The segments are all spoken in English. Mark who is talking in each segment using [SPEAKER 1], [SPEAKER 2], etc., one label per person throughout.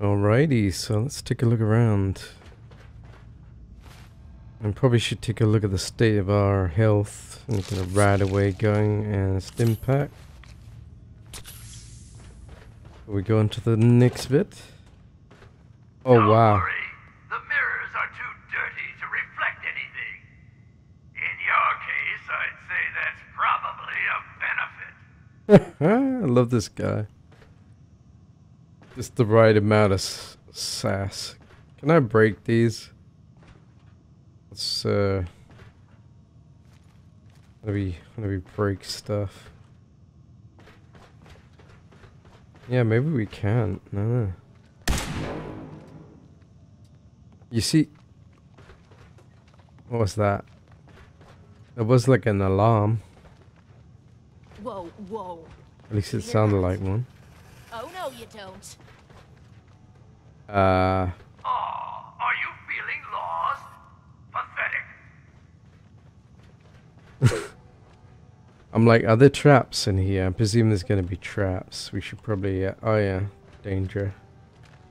[SPEAKER 1] Alrighty, so let's take a look around. And probably should take a look at the state of our health and get a RadAway going and stim pack. We go on to the next bit. Oh
[SPEAKER 2] Don't
[SPEAKER 1] wow.
[SPEAKER 2] worry. The mirrors are too dirty to reflect anything. In your case, I'd say that's probably a benefit.
[SPEAKER 1] I love this guy. Just the right amount of sass. Can I break these? Let's uh. How do we how do we break stuff? Yeah, maybe we can. No, no. You see, what was that? It was like an alarm.
[SPEAKER 3] Whoa, whoa.
[SPEAKER 1] At least it sounded like one.
[SPEAKER 3] Oh no, you don't.
[SPEAKER 1] Uh,
[SPEAKER 2] Oh, are you feeling lost? Pathetic.
[SPEAKER 1] I'm like, are there traps in here? I presume there's gonna be traps. We should probably, uh, oh yeah, danger.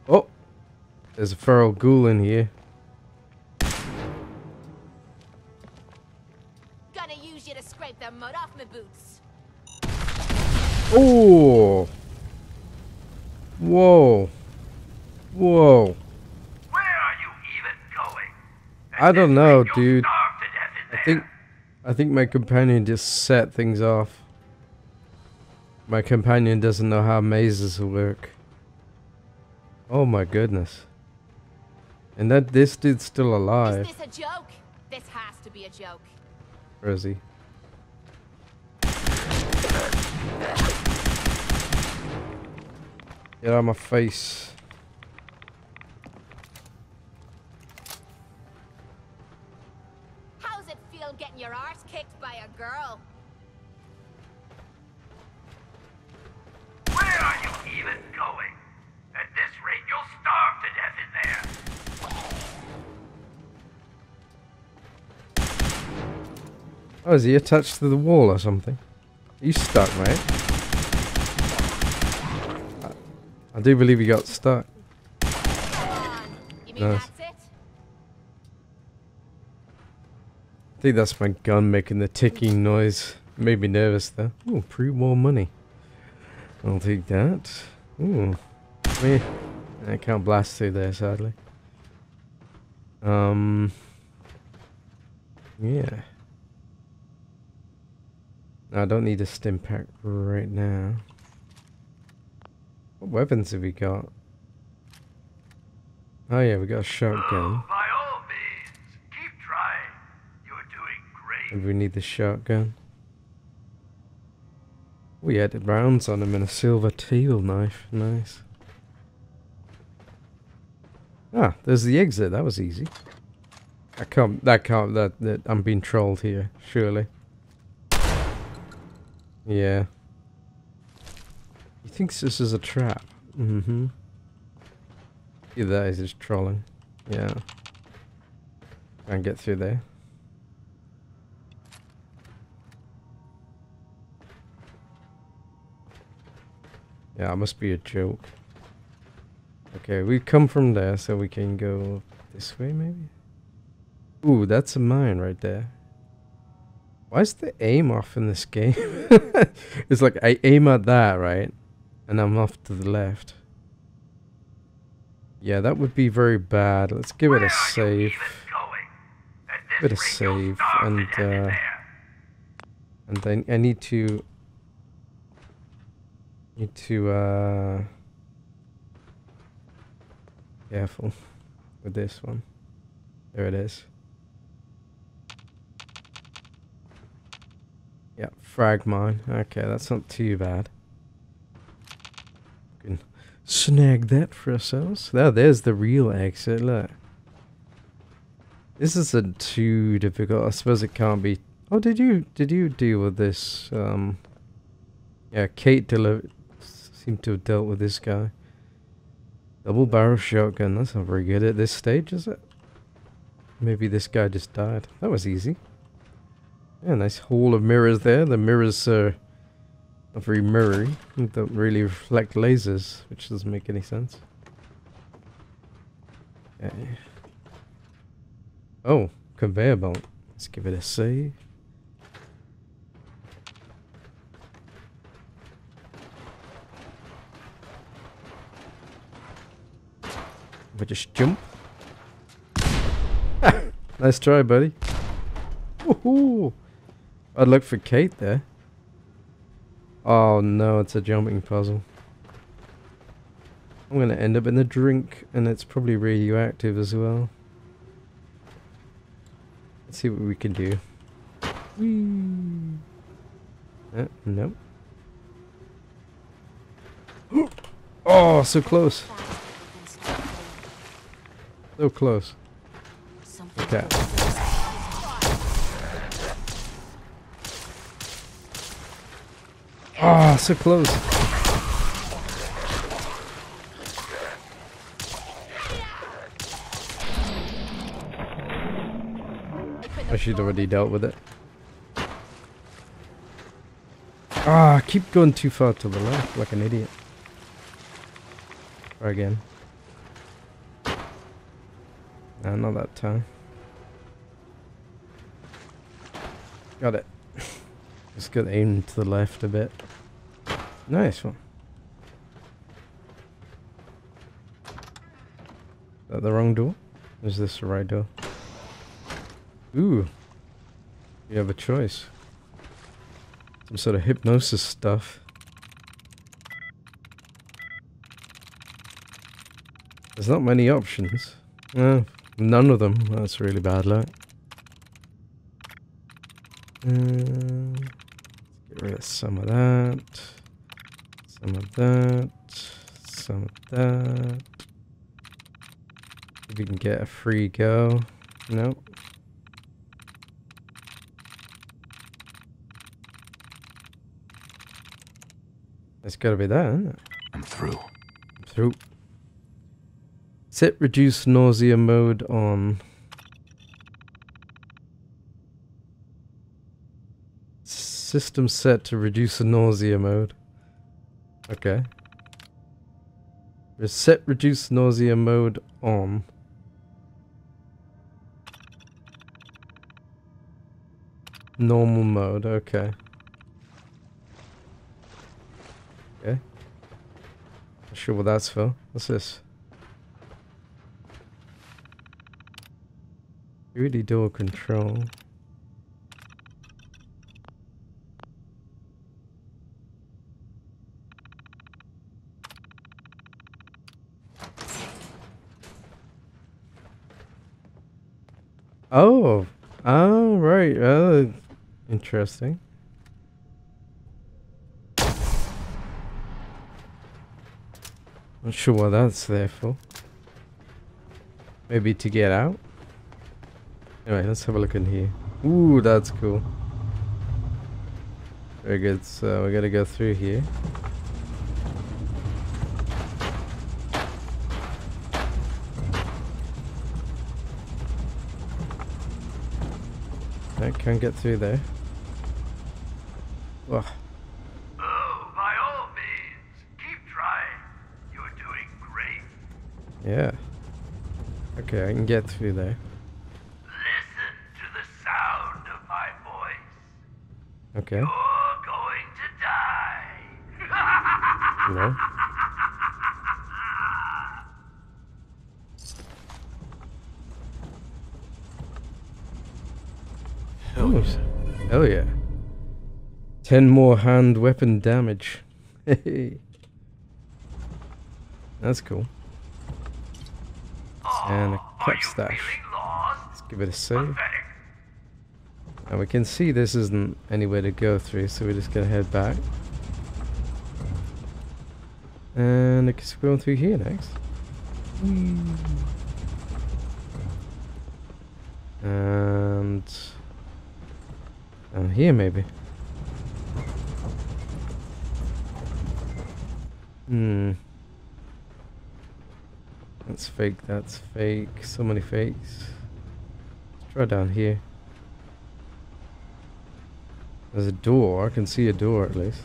[SPEAKER 1] Oh, there's a feral ghoul in here.
[SPEAKER 3] Gonna use you to scrape the mud off my boots.
[SPEAKER 1] Oh, whoa, whoa.
[SPEAKER 2] Where are you even going? At
[SPEAKER 1] I don't know, dude.
[SPEAKER 2] to death in
[SPEAKER 1] I
[SPEAKER 2] there.
[SPEAKER 1] think, I think my companion just set things off. My companion doesn't know how mazes work. Oh my goodness. And that this dude's still alive.
[SPEAKER 3] Is this a joke? This has to be a joke.
[SPEAKER 1] Where is he? Get out of my face.
[SPEAKER 3] How's it feel getting your arse kicked by a girl?
[SPEAKER 2] Where are you even going? At this rate, you'll starve to death in there.
[SPEAKER 1] Oh, is he attached to the wall or something? He's stuck, mate. I, I do believe he got stuck.
[SPEAKER 3] Come on. You mean
[SPEAKER 1] Nice.
[SPEAKER 3] that's it?
[SPEAKER 1] I think that's my gun making the ticking noise. Made me nervous though. Ooh, pre-war money. I'll take that. Ooh. Meh. I can't blast through there, sadly. Um. Yeah. I don't need a stim pack right now. What weapons have we got? Oh yeah, we got a shotgun.
[SPEAKER 2] Oh, by all means, keep trying. You're doing great.
[SPEAKER 1] And we need the shotgun. We had rounds on him and a silver teal knife. Nice. Ah, there's the exit. That was easy. I can't. That can't. That, that I'm being trolled here. Surely. Yeah. He thinks this is a trap. Mm-hmm. Either that is just trolling. Yeah. Can't get through there. Yeah, it must be a joke. Okay, we come from there, so we can go this way, maybe? Ooh, that's a mine right there. Why is the aim off in this game? it's like I aim at that, right? And I'm off to the left. Yeah, that would be very bad. Let's give it a save.
[SPEAKER 2] even going? At this
[SPEAKER 1] Bit of save, and, uh. And then I need to need to uh careful with this one. There it is. Yeah, frag mine. Okay, that's not too bad. Snag that for ourselves. There, there's the real exit. Look. This isn't too difficult. I suppose it can't be. Oh, did you did you deal with this? Um. Yeah, Kate deli- seemed to have dealt with this guy. Double barrel shotgun. That's not very good at this stage, is it? Maybe this guy just died. That was easy. Yeah, nice hall of mirrors there. The mirrors are not very mirrory. Don't really reflect lasers, which doesn't make any sense. Okay. Oh, conveyor belt. Let's give it a save. We just jump. nice try, buddy. Woohoo! I'd look for Kate there. Oh no, it's a jumping puzzle. I'm gonna end up in the drink, and it's probably radioactive as well. Let's see what we can do. Whee! Uh, nope. oh, so close. So close. Okay. Ah, so close. I should have already dealt with it. Ah, I keep going too far to the left like an idiot. Try again. Nah, not that time. Got it. Just got aimed to the left a bit. Nice one. That the wrong door? Is this the right door? Ooh. You have a choice. Some sort of hypnosis stuff. There's not many options. Uh, none of them. That's really bad luck. Uh, get rid of some of that. Some of that. Some of that. If we can get a free go. Nope. It's gotta be that, isn't it?
[SPEAKER 4] I'm through.
[SPEAKER 1] Through. Set reduce nausea mode on. System set to reduce the nausea mode. Okay. Set reduce nausea mode on. Normal mode, okay. Okay. Not sure what that's for. What's this? 3D door control. Oh, oh right. Oh, interesting. Not sure what that's there for. Maybe to get out? Anyway, let's have a look in here. Ooh, that's cool. Very good. So we gotta go through here. Can't get through there. Ugh.
[SPEAKER 2] Oh, by all means, keep trying. You're doing great.
[SPEAKER 1] Yeah. Okay, I can get through there.
[SPEAKER 2] Listen to the sound of my voice.
[SPEAKER 1] Okay.
[SPEAKER 2] You're going to die.
[SPEAKER 1] No.
[SPEAKER 4] Hell yeah.
[SPEAKER 1] 10 more hand weapon damage. Hey. That's cool. And a
[SPEAKER 2] you
[SPEAKER 1] stash. Let's give it a save. And we can see this isn't anywhere to go through, so we're just gonna head back. And I guess we're going through here next. Hmm. And down here maybe. Hmm. That's fake, that's fake. So many fakes. Let's try down here. There's a door. I can see a door at least.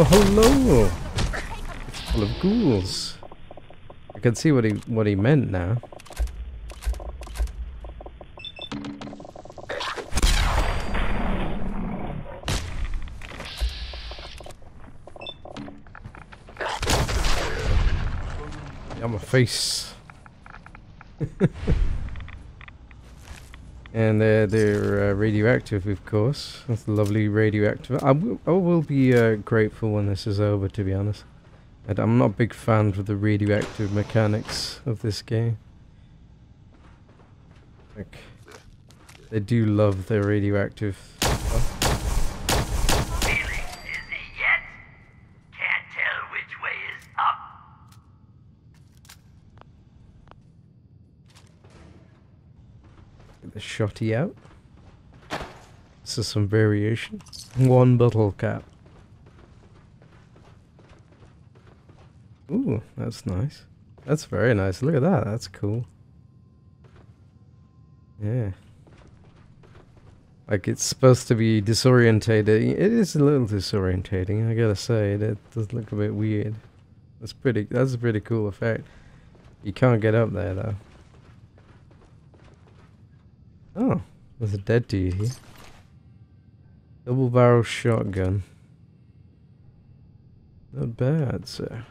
[SPEAKER 1] Oh, hello! It's full of ghouls. I can see what he what he meant now. Yeah, my face. and they're uh, radioactive, of course. That's lovely radioactive. I I will be uh, grateful when this is over, to be honest. And I'm not a big fan of the radioactive mechanics of this game. Like, they do love their radioactive stuff.
[SPEAKER 2] Feeling dizzy yet? Can't tell which way is up.
[SPEAKER 1] Get the shotty out. This is some variation. One bottle cap. Ooh, that's nice. That's very nice. Look at that. That's cool. Yeah. Like it's supposed to be disorientating. It is a little disorientating, I gotta say. That does look a bit weird. That's pretty that's a pretty cool effect. You can't get up there though. Oh, there's a dead dude here. Double barrel shotgun. Not bad, sir.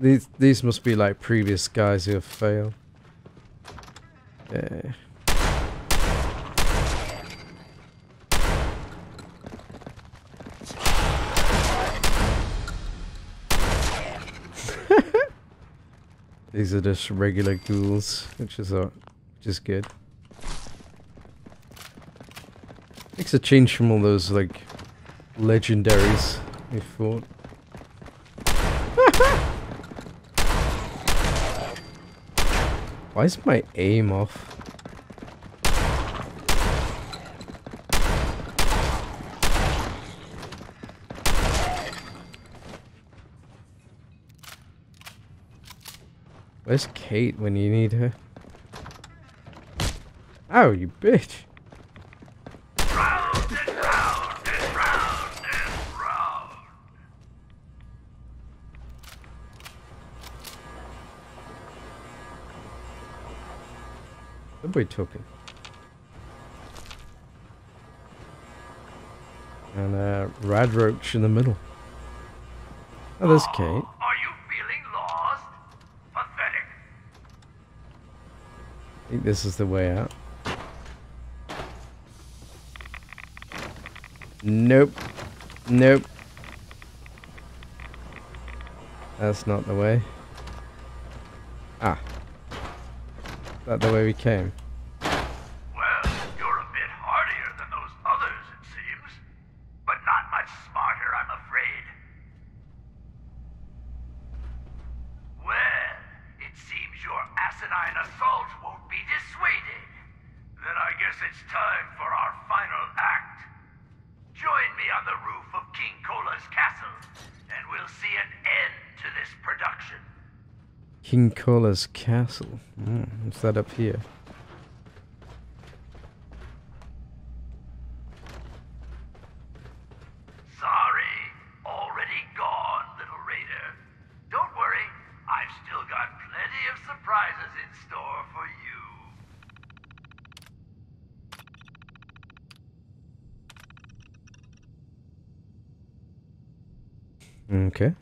[SPEAKER 1] These these must be like previous guys who have failed. Yeah. These are just regular ghouls, which is uh, which is good. Makes a change from all those like legendaries we fought. Why is my aim off? Where's Kate when you need her? Oh, you bitch. Subway token. And uh, Rad Roach in the middle. Oh, there's Kate.
[SPEAKER 2] Are you feeling lost? Pathetic.
[SPEAKER 1] I think this is the way out. Nope. Nope. That's not the way. Ah. Is that the way we came?
[SPEAKER 2] Well, you're a bit hardier than those others, it seems. But not much smarter, I'm afraid. Well, it seems your asinine assault won't be dissuaded. Then I guess it's time for our final act. Join me on the roof of King Cola's castle, and we'll see an end to this production.
[SPEAKER 1] King Cola's castle. Mm, what's that up here?
[SPEAKER 2] Sorry, already gone, little raider. Don't worry, I've still got plenty of surprises in store for you.
[SPEAKER 1] Okay.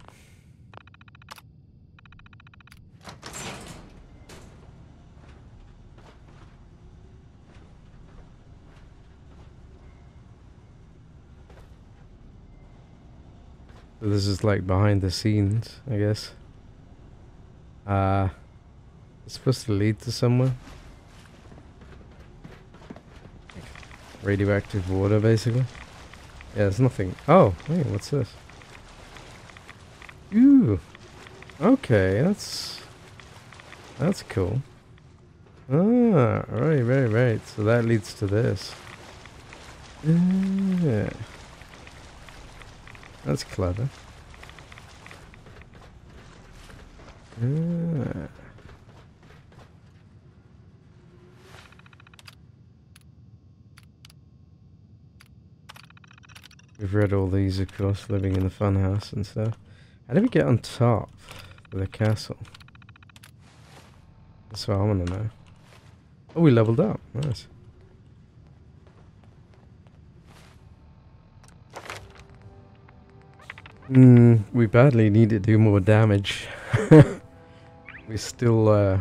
[SPEAKER 1] So this is like behind the scenes, I guess. Uh, it's supposed to lead to somewhere. Radioactive water, basically. Yeah, there's nothing. Oh, wait, what's this? Ooh. Okay, that's that's cool. Ah, right, right, right. So that leads to this. Yeah. That's clever. We've read all these, of course, living in the funhouse and stuff. How do we get on top of the castle? That's what I want to know. Oh, we leveled up. Nice. Hmm, we badly need to do more damage. we still, uh...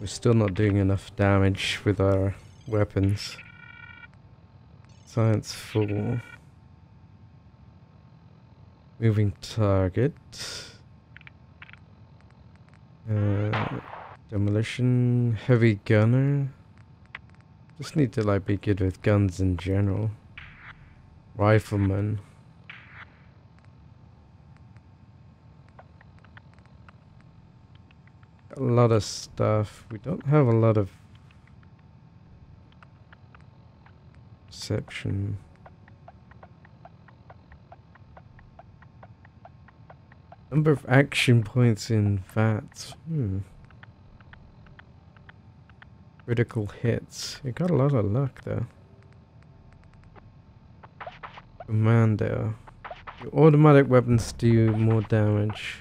[SPEAKER 1] We're still not doing enough damage with our weapons. Science 4. Moving target. Uh, demolition. Heavy gunner. Just need to like be good with guns in general. Rifleman. A lot of stuff. We don't have a lot of perception. Number of action points in VATS. Hmm. Critical hits. You got a lot of luck though. Commando. Your automatic weapons do more damage.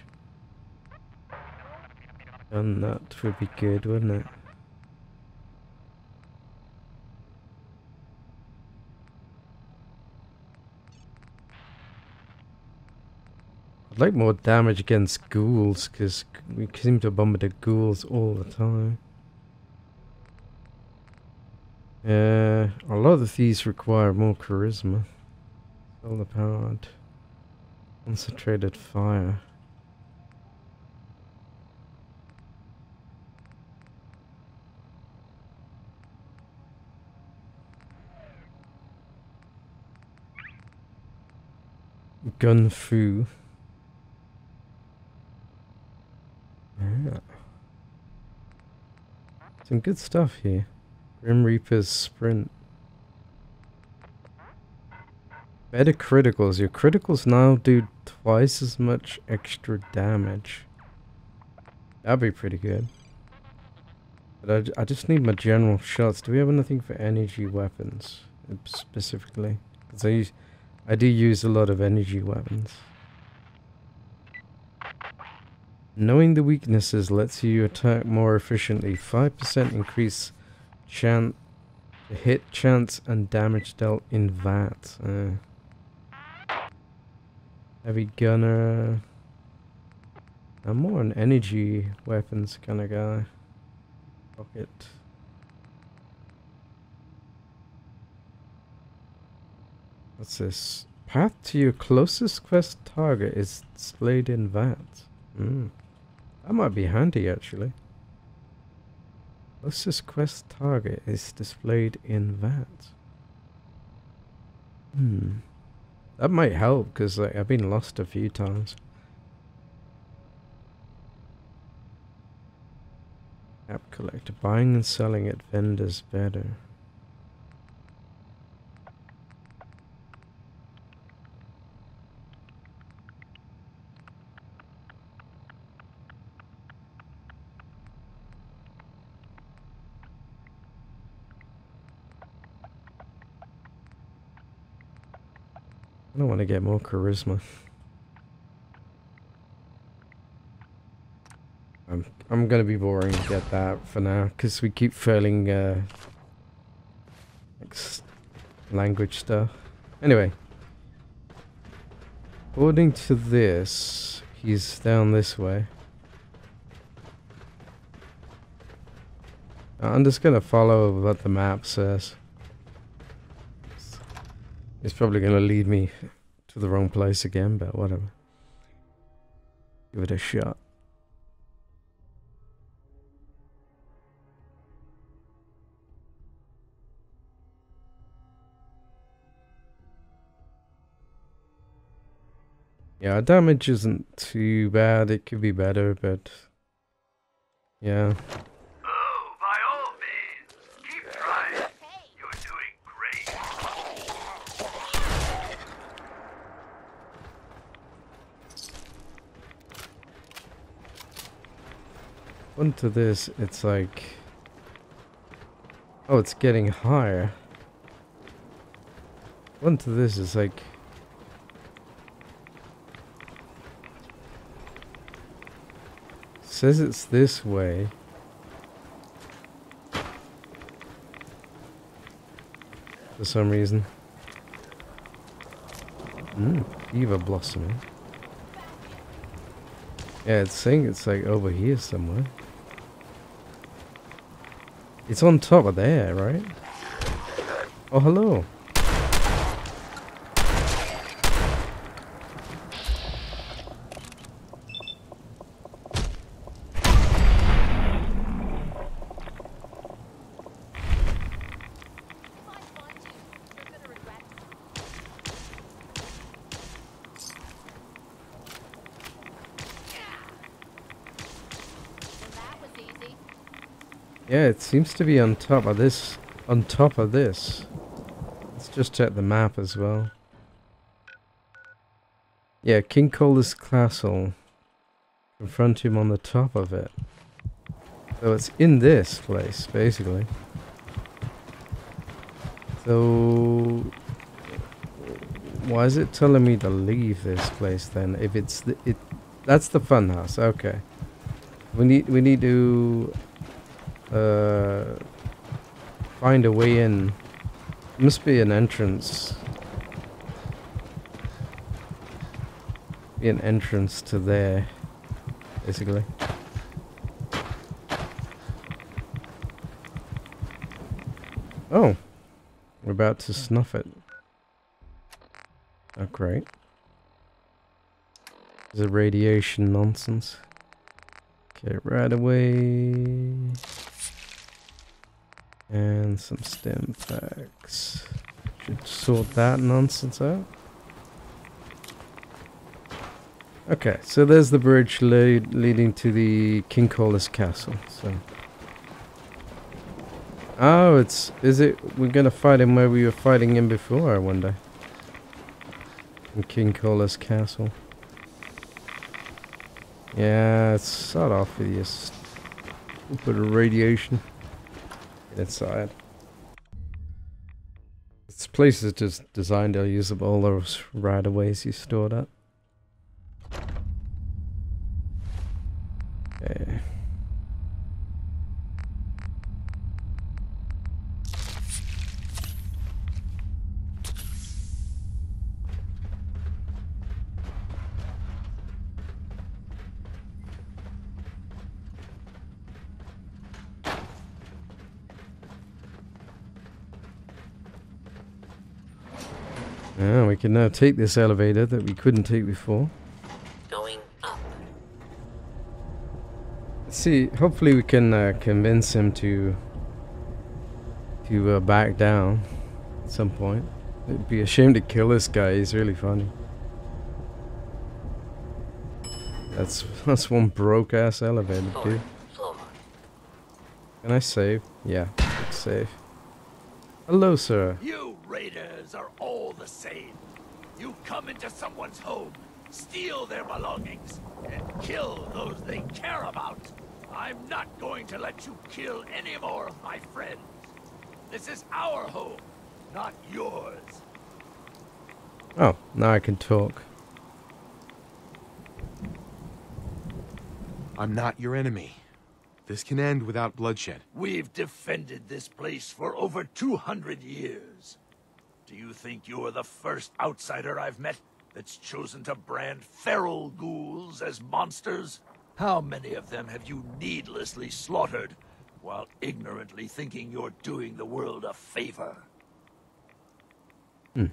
[SPEAKER 1] Gun that would be good, wouldn't it? Like more damage against ghouls, because we seem to bomb the ghouls all the time. Yeah, a lot of these require more charisma. Solar powered. Concentrated fire. Gun Fu. Yeah. Some good stuff here. Grim Reaper's Sprint. Better criticals. Your criticals now do twice as much extra damage. That'd be pretty good. But I, I just need my general shots. Do we have anything for energy weapons? Uh, specifically? Because I use... I do use a lot of energy weapons. Knowing the weaknesses lets you attack more efficiently. 5% increase chance, hit chance and damage dealt in VAT. Uh, heavy gunner. I'm more an energy weapons kind of guy. Rocket. What's this? Path to your closest quest target is displayed in VAT. Hmm. That might be handy actually. Closest quest target is displayed in that. Hmm. That might help because like, I've been lost a few times. Cap collector. Buying and selling at vendors better. I want to get more charisma. I'm I'm gonna be boring to get that for now because we keep failing uh, language stuff. Anyway, according to this, he's down this way. I'm just gonna follow what the map says. It's probably going to lead me to the wrong place again, but whatever. Give it a shot. Yeah, damage isn't too bad. It could be better, but yeah. Onto this, it's like... Oh, it's getting higher. One to this it's like says it's this way. For some reason. Hmm, Eva blossoming. Yeah, it's saying it's like over here somewhere. It's on top of there, right? Oh, hello.
[SPEAKER 3] If I find you, you're gonna regret it. Well, that was easy.
[SPEAKER 1] Yeah, it seems to be on top of this. On top of this. Let's just check the map as well. Yeah, King Colas Castle. Confront him on the top of it. So it's in this place, basically. So... Why is it telling me to leave this place then? If it's the, it, that's the fun house. Okay. We need we need to uh, find a way in. Must be an entrance. Be an entrance to there, basically. Oh, we're about to snuff it. Oh, great. It radiation nonsense? Okay, right away. And some stim packs. Should sort that nonsense out. Okay, so there's the bridge lead, leading to the King Colas castle. So. Oh, it's is it? We're gonna fight him where we were fighting him before. I wonder. In King Colas castle. Yeah, it's sort off with your stupid radiation. Inside. This place is just designed to use up all those RadAways you stored up. Can now take this elevator that we couldn't take before.
[SPEAKER 4] Going up.
[SPEAKER 1] See, hopefully we can uh, convince him to to uh, back down at some point. It'd be a shame to kill this guy. He's really funny. That's that's one broke ass elevator, dude. Can I save? Yeah, let's save. Hello, sir.
[SPEAKER 2] You raiders are all the same. You come into someone's home, steal their belongings, and kill those they care about. I'm not going to let you kill any more of my friends. This is our home, not yours.
[SPEAKER 1] Oh, now I can talk.
[SPEAKER 5] I'm not your enemy. This can end without bloodshed.
[SPEAKER 2] We've defended this place for over 200 years. Do you think you're the first outsider I've met that's chosen to brand feral ghouls as monsters? How many of them have you needlessly slaughtered while ignorantly thinking you're doing the world a favor? Hmm.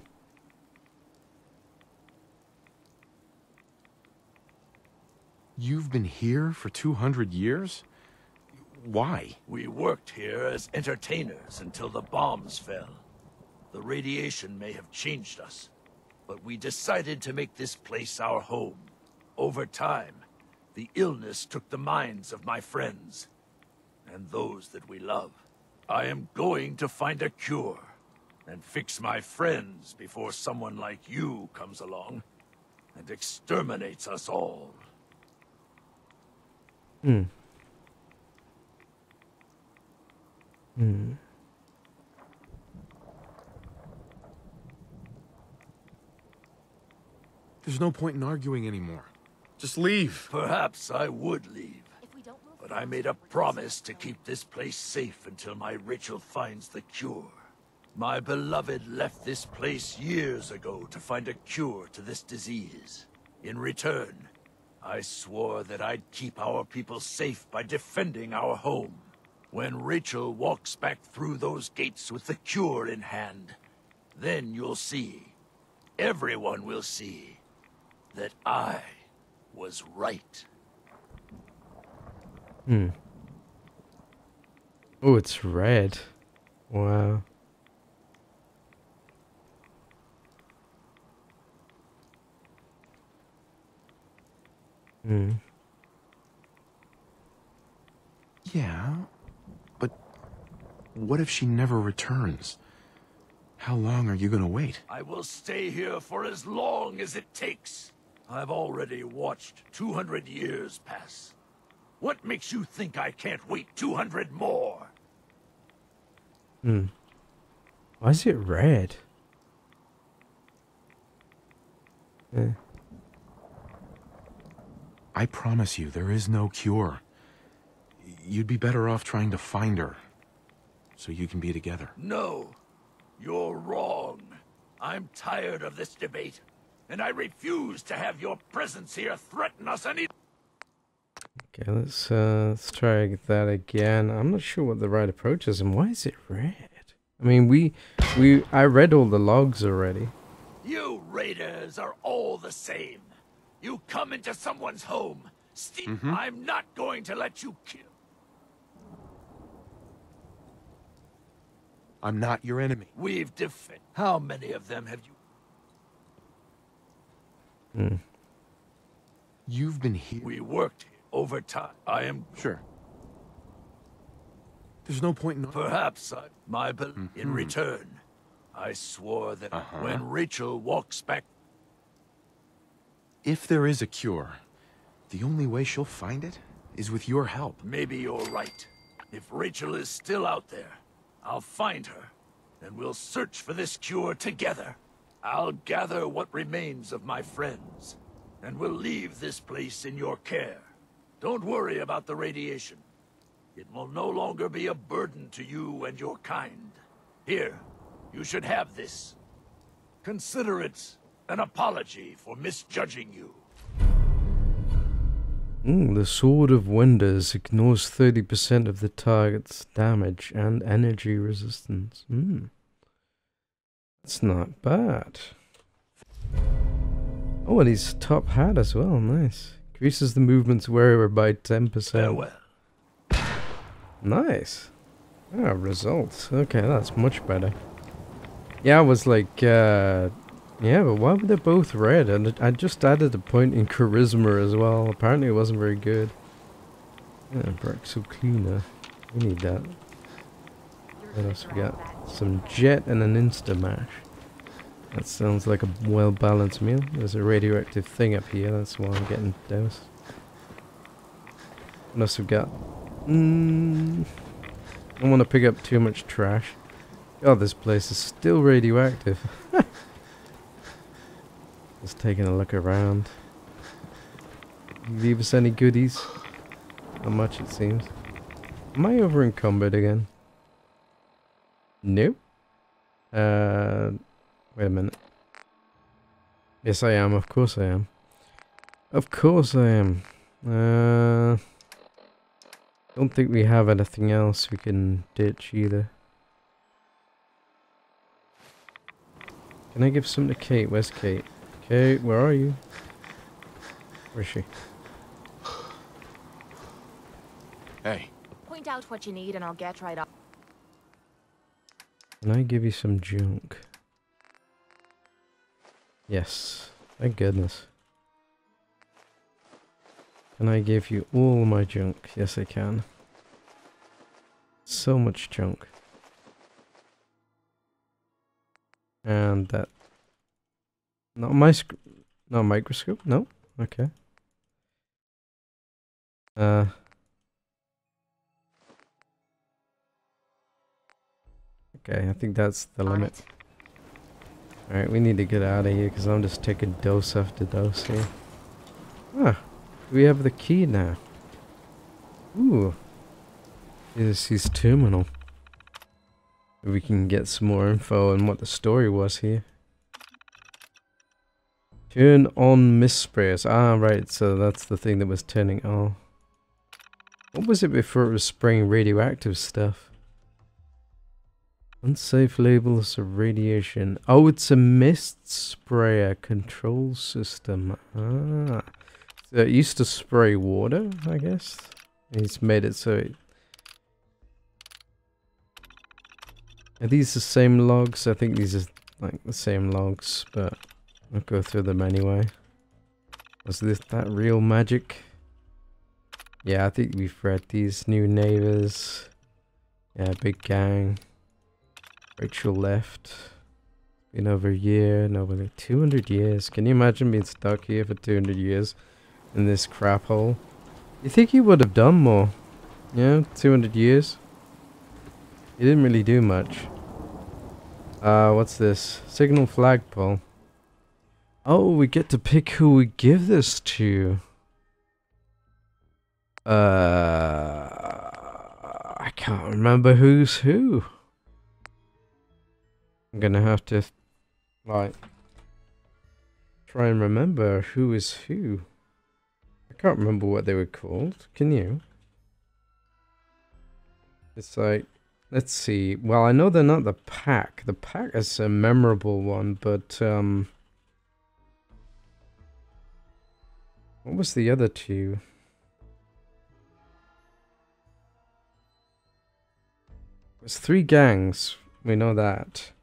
[SPEAKER 5] You've been here for 200 years? Why?
[SPEAKER 2] We worked here as entertainers until the bombs fell. The radiation may have changed us, but we decided to make this place our home. Over time, the illness took the minds of my friends, and those that we love. I am going to find a cure, and fix my friends before someone like you comes along, and exterminates us all.
[SPEAKER 1] Hmm. Hmm.
[SPEAKER 5] There's no point in arguing anymore. Just leave.
[SPEAKER 2] Perhaps I would leave,
[SPEAKER 3] If we don't move
[SPEAKER 2] but I made a promise to keep this place safe until my Rachel finds the cure. My beloved left this place years ago to find a cure to this disease. In return, I swore that I'd keep our people safe by defending our home. When Rachel walks back through those gates with the cure in hand, then you'll see, everyone will see, that I was right.
[SPEAKER 1] Hmm. Oh, it's red. Wow. Hmm.
[SPEAKER 5] Yeah, but what if she never returns? How long are you gonna wait?
[SPEAKER 2] I will stay here for as long as it takes. I've already watched 200 years pass. What makes you think I can't wait 200 more?
[SPEAKER 1] Hmm. Why is it red? Eh.
[SPEAKER 5] I promise you, there is no cure. You'd be better off trying to find her. So you can be together.
[SPEAKER 2] No, you're wrong. I'm tired of this debate, and I refuse to have your presence here threaten us any-
[SPEAKER 1] Okay, let's uh let's try that again. I'm not sure what the right approach is and why is it red? I mean we we I read all the logs already.
[SPEAKER 2] You raiders are all the same. You come into someone's home, steal- I'm not going to let you kill.
[SPEAKER 5] I'm not your enemy.
[SPEAKER 2] We've defended. How many of them have you?
[SPEAKER 1] Hmm.
[SPEAKER 5] You've been here.
[SPEAKER 2] We worked overtime. I am
[SPEAKER 5] Sure. There's no point in...
[SPEAKER 2] perhaps I, my bel- in return. I swore that
[SPEAKER 5] Uh-huh.
[SPEAKER 2] when Rachel walks back,
[SPEAKER 5] If there is a cure, the only way she'll find it is with your help.
[SPEAKER 2] maybe you're right. If Rachel is still out there, I'll find her, and we'll search for this cure together. I'll gather what remains of my friends, and we'll leave this place in your care. Don't worry about the radiation. It will no longer be a burden to you and your kind. Here, you should have this. Consider it an apology for misjudging you.
[SPEAKER 1] Mm, the Sword of Wonders ignores 30% of the target's damage and energy resistance. Mm. That's not bad. Oh, and his top hat as well. Nice. Increases the movement's wearer by 10%.
[SPEAKER 2] Farewell.
[SPEAKER 1] Nice. Ah, results. Okay, that's much better. Yeah, I was like, uh, yeah, but why were they both red? And I just added a point in charisma as well. Apparently it wasn't very good. Yeah, Abraxo cleaner. We need that. What else we got? Some jet and an insta mash. That sounds like a well balanced meal. There's a radioactive thing up here, that's why I'm getting dosed. Else we got? Mm, I don't want to pick up too much trash. God, this place is still radioactive. Just taking a look around. Leave us any goodies? Not much it seems. Am I over encumbered again? Nope. Uh, wait a minute. Yes, I am. Of course I am. Of course I am. Uh, don't think we have anything else we can ditch either. Can I give some to Kate? Where's Kate? Kate, where are you? Where is she?
[SPEAKER 5] Hey,
[SPEAKER 3] Point out what you need and I'll get right up.
[SPEAKER 1] Can I give you some junk? Yes. Thank goodness. Can I give you all my junk? Yes, I can. So much junk. And that. Not my not microscope? No? Okay. Uh. Okay, I think that's the limit.
[SPEAKER 3] it.
[SPEAKER 1] Alright, we need to get out of here because I'm just taking dose after dose here. Ah, we have the key now. Ooh. This is terminal. We can get some more info on what the story was here. Turn on mist sprayers. Ah, right, so that's the thing that was turning on. What was it before it was spraying radioactive stuff? Unsafe labels of radiation. Oh, it's a mist sprayer control system. Ah. So it used to spray water, I guess. He's made it so it... Are these the same logs? I think these are like the same logs, but I'll go through them anyway. Was this that real magic? Yeah, I think we've read these new neighbors. Yeah, big gang. Rachel left. Been over a year, no, like 200 years. Can you imagine being stuck here for 200 years in this crap hole? You think he would have done more? Yeah, 200 years. He didn't really do much. Uh, what's this? Signal flagpole. Oh, we get to pick who we give this to. Uh, I can't remember who's who. I'm gonna have to, like, try and remember who is who. I can't remember what they were called. Can you? It's like, let's see. Well, I know they're not the pack. The pack is a memorable one, but, um... What was the other two? There's three gangs. We know that.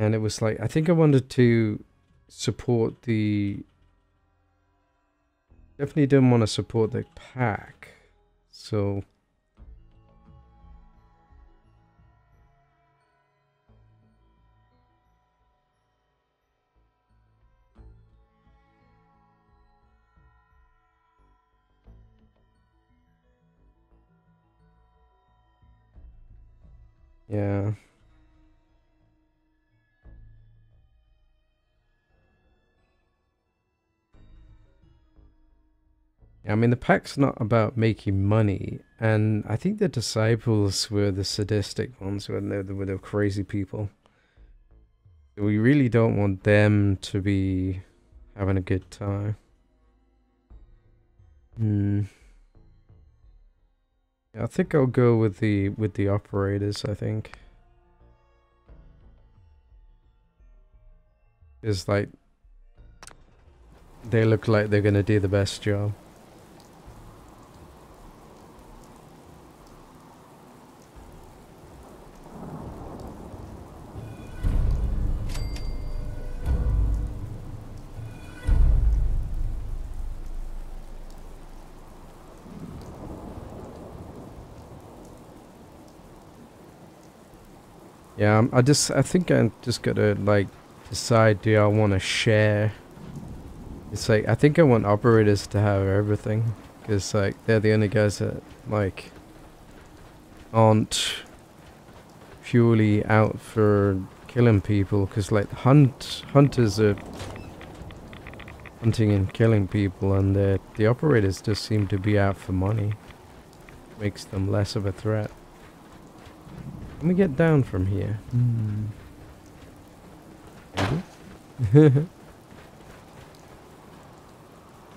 [SPEAKER 1] And it was like, I think I wanted to support the... Definitely didn't want to support the pack. So... Yeah. I mean, the pack's not about making money, and I think the disciples were the sadistic ones, when they were the crazy people. We really don't want them to be having a good time. Hmm. I think I'll go with the with the operators. I think. Is like they look like they're gonna do the best job. Yeah, um, I just I think I'm just gonna like decide do I want to share. It's like I think I want operators to have everything because like they're the only guys that like aren't purely out for killing people because like hunt hunters are hunting and killing people and the the operators just seem to be out for money makes them less of a threat let me get down from here. Hmm. Let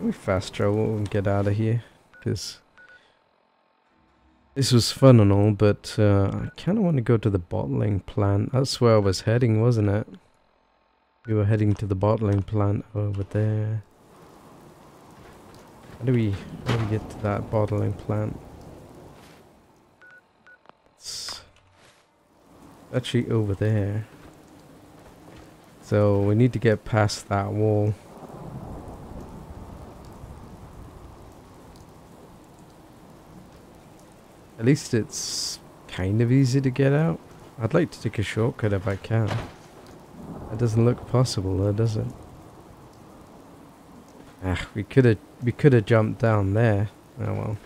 [SPEAKER 1] me fast travel and get out of here. Because this was fun and all, but uh, I kind of want to go to the bottling plant. That's where I was heading, wasn't it? We were heading to the bottling plant over there. How do we, how do we get to that bottling plant? It's actually over there. So we need to get past that wall. At least it's kind of easy to get out. I'd like to take a shortcut if I can. That doesn't look possible though, does it? Ah, we could have we could have jumped down there. Oh well.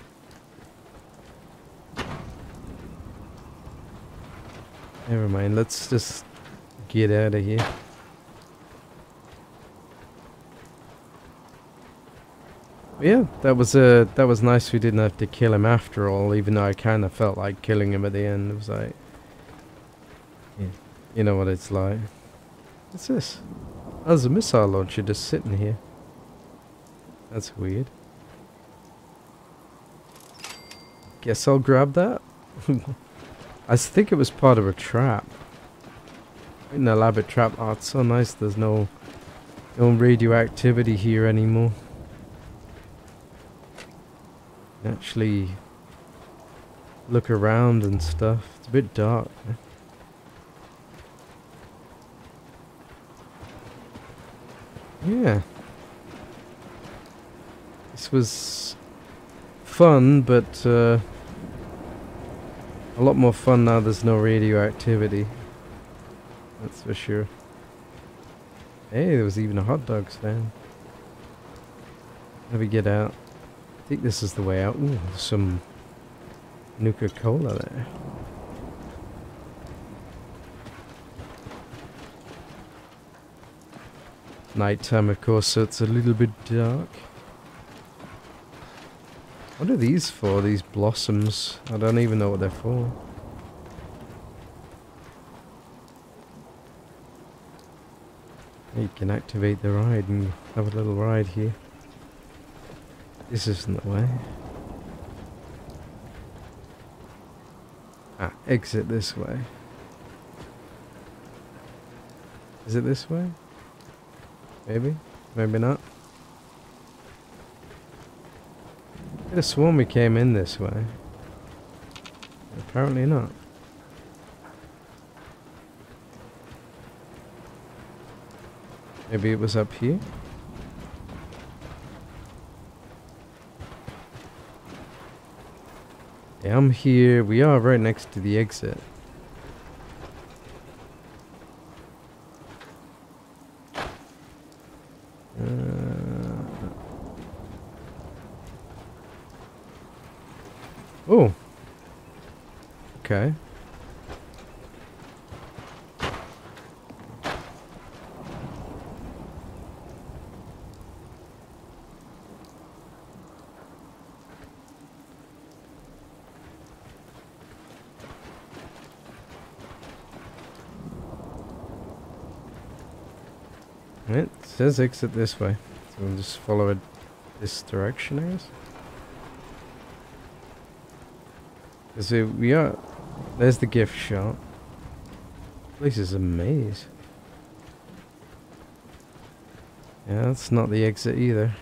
[SPEAKER 1] Never mind, let's just get out of here. Yeah, that was uh, that was nice. We didn't have to kill him after all, even though I kind of felt like killing him at the end. It was like, yeah, you know what it's like. What's this? Oh, there's a missile launcher just sitting here. That's weird. Guess I'll grab that. I think it was part of a trap. An elaborate trap. Oh, it's so nice. There's no no radioactivity here anymore. Actually, look around and stuff. It's a bit dark. eh? Yeah. This was fun, but uh, a lot more fun now there's no radioactivity. That's for sure. Hey, there was even a hot dog stand. Let me get out. I think this is the way out. Ooh, some Nuka Cola there. Nighttime, of course, so it's a little bit dark. What are these for, these blossoms? I don't even know what they're for. You can activate the ride and have a little ride here. This isn't the way. Ah, exit this way. Is it this way? Maybe? Maybe not. Could have sworn we came in this way. Apparently not. Maybe it was up here? I'm here. We are right next to the exit. Uh, oh. Okay. Says exit this way. So we'll just follow it this direction, I guess. So we are... There's the gift shop. Place is a maze. Yeah, that's not the exit either.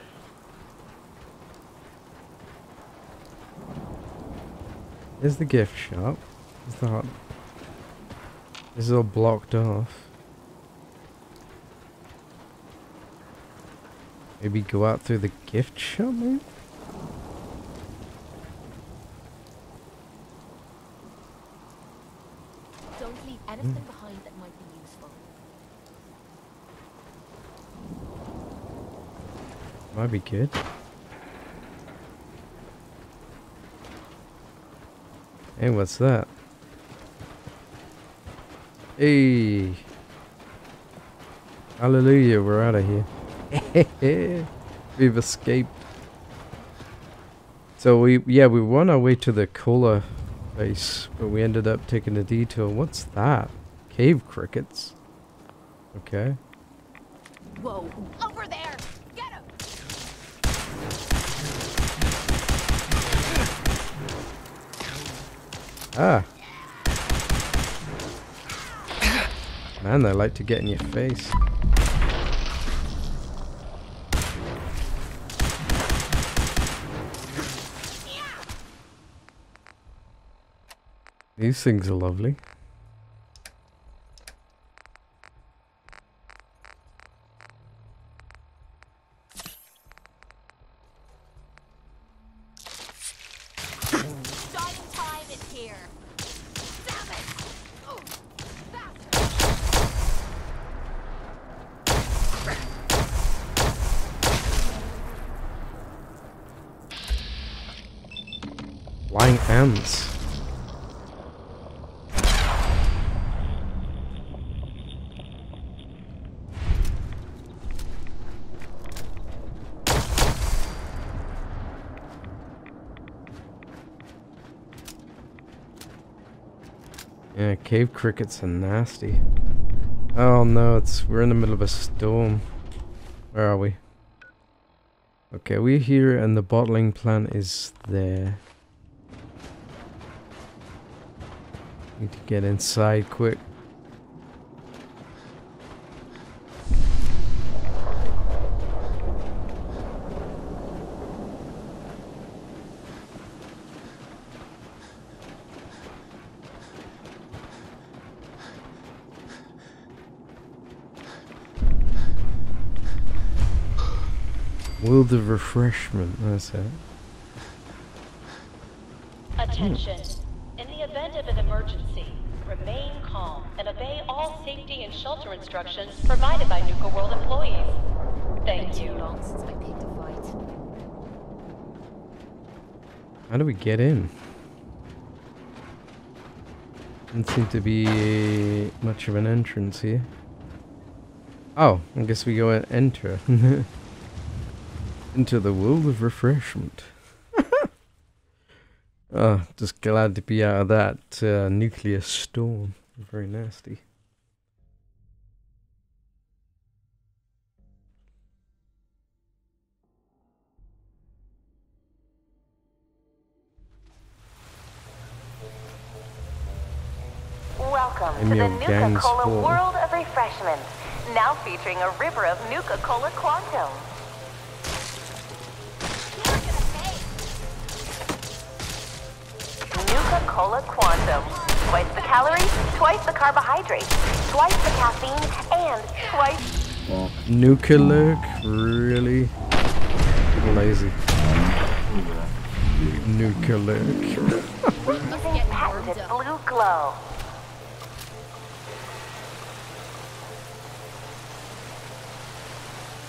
[SPEAKER 1] There's the gift shop. There's the hot... This is all blocked off. Maybe go out through the gift shop, maybe?
[SPEAKER 3] Don't leave anything hmm. behind that might be useful.
[SPEAKER 1] Might be good. Hey, what's that? Hey! Hallelujah, we're out of here. We've escaped. So we, yeah, we were on our way to the cola base, but we ended up taking a detour. What's that? Cave crickets. Okay.
[SPEAKER 3] Whoa, over there! Get him!
[SPEAKER 1] Ah. Man, they like to get in your face. These things are lovely.
[SPEAKER 3] Dying time is here! Damn it! Oh, bastard!
[SPEAKER 1] Flying ants. Yeah, cave crickets are nasty. Oh no, it's we're in the middle of a storm. Where are we? Okay, we're here and the bottling plant is there. Need to get inside quick. World of refreshment, that's it.
[SPEAKER 6] Attention. In the event of an emergency, remain calm and obey all safety and shelter instructions provided by Nuka World employees. Thank you.
[SPEAKER 3] long since I picked a fight.
[SPEAKER 1] How do we get in? Doesn't seem to be much of an entrance here. Oh, I guess we go and enter. Into the world of refreshment. oh, just glad to be out of that uh, nuclear storm. Very nasty.
[SPEAKER 7] Welcome to the
[SPEAKER 1] your Nuka-Cola.
[SPEAKER 7] World of Refreshment. Now featuring a river of Nuka Cola Quantum. Nuka Cola Quantum. Twice the calories, twice the carbohydrates, twice the caffeine, and twice.
[SPEAKER 1] Nuclear? Really? Lazy. Nuclear.
[SPEAKER 7] Using patented blue glow.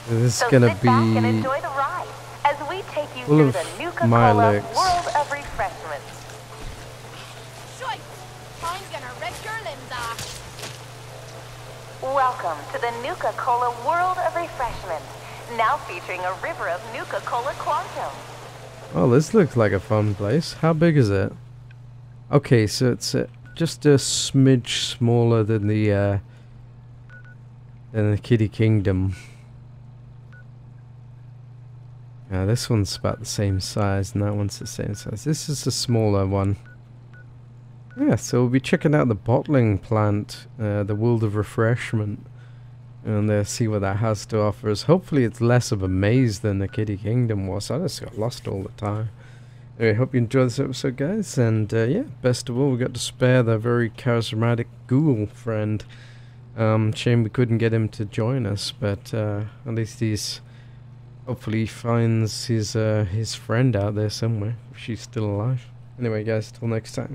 [SPEAKER 1] This is
[SPEAKER 7] So
[SPEAKER 1] gonna
[SPEAKER 7] sit back and
[SPEAKER 1] be
[SPEAKER 7] enjoy the ride as we take you
[SPEAKER 1] full of
[SPEAKER 7] the Nuka Cola
[SPEAKER 1] Milex.
[SPEAKER 7] World of Refreshment.
[SPEAKER 3] Shite! Mine's gonna rip your limbs off.
[SPEAKER 7] Welcome to the Nuka Cola World of Refreshment. Now featuring a river of Nuka Cola Quantum.
[SPEAKER 1] Oh, this looks like a fun place. How big is it? Okay, so it's uh, just a smidge smaller than the uh, than the Kiddie Kingdom. Yeah, this one's about the same size, and that one's the same size. This is a smaller one. Yeah, so we'll be checking out the bottling plant, uh, the World of Refreshment, and uh, see what that has to offer us. Hopefully, it's less of a maze than the Kiddie Kingdom was. I just got lost all the time. Anyway, hope you enjoyed this episode, guys. And uh, yeah, best of all, we got to spare the very charismatic ghoul friend. Um, shame we couldn't get him to join us, but uh, at least he's hopefully finds his uh, his friend out there somewhere. If she's still alive. Anyway, guys, till next time.